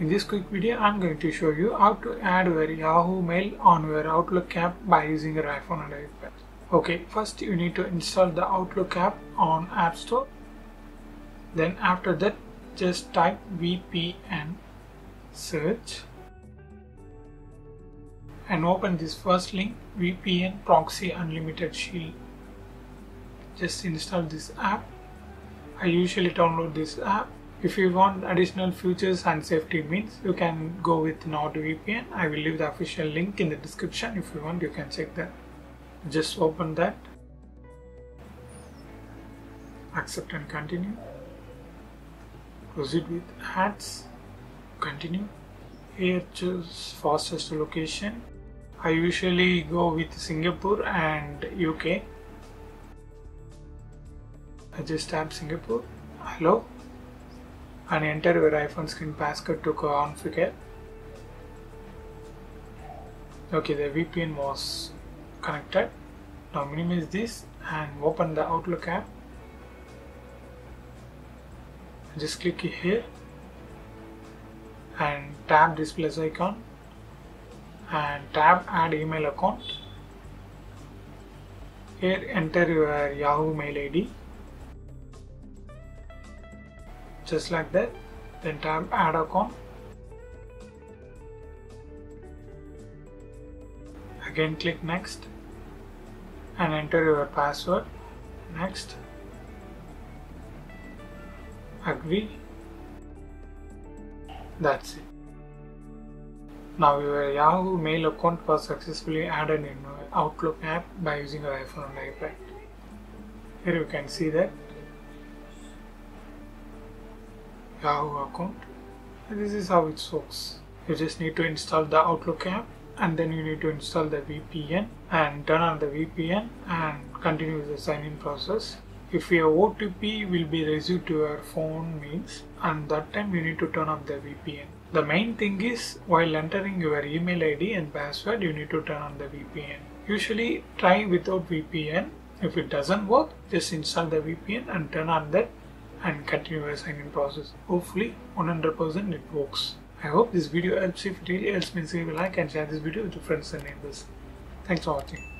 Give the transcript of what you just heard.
In this quick video, I'm going to show you how to add your Yahoo Mail on your Outlook app by using your iPhone and iPad. Okay, first you need to install the Outlook app on App Store. Then after that, just type VPN search and open this first link VPN Proxy Unlimited Shield. Just install this app. I usually download this app if you want additional features and safety means, you can go with NordVPN. I will leave the official link in the description. If you want, you can check that. Just open that. Accept and continue. Proceed with ads. Continue. Here choose fastest location. I usually go with Singapore and UK. I just tap Singapore. Hello and enter your iPhone screen passcode to configure. Okay, the VPN was connected. Now minimize this and open the Outlook app. Just click here and tap this plus icon and tap add email account. Here enter your Yahoo mail ID just like that then tap add account. Again click next and enter your password. Next agree. That's it. Now your Yahoo mail account was successfully added in Outlook app by using your iPhone and iPad here you can see that Yahoo account. This is how it works. You just need to install the Outlook app and then you need to install the VPN and turn on the VPN and continue the sign in process. If your OTP will be received to your phone means and that time you need to turn off the VPN. The main thing is while entering your email ID and password you need to turn on the VPN. Usually try without VPN. If it doesn't work just install the VPN and turn on that and continue your sign process. Hopefully 100% it works. I hope this video helps. If it really helps, means leave a like and share this video with your friends and neighbors. Thanks for watching.